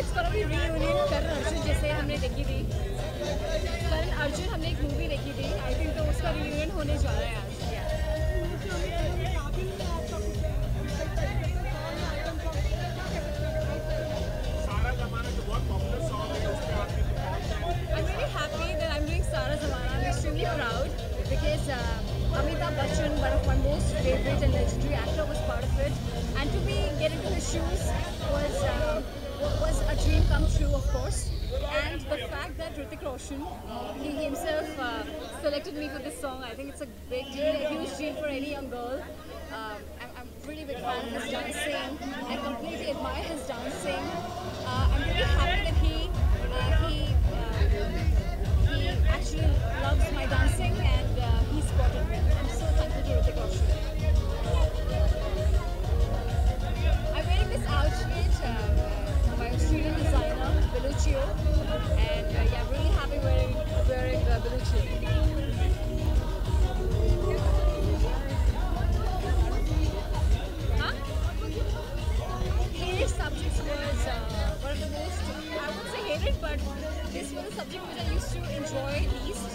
इस पर भी रीयूनियन करण अर्जुन जैसे हमने देखी थी करण अर्जुन हमने एक मूवी देखी थी आई थिंक तो उसका रीयूनियन होने जा रहा है आज because uh, Amitabh Bachchan, one of my most favorite and legendary actor, was part of it. And to be get into his shoes was come true, of course. And the fact that Hrithik Roshan, he himself uh, selected me for this song, I think it's a big deal, a huge deal for any young girl. Um, I'm, I'm really big fan of his dancing. I completely admire but this was a subject which I used to enjoy least,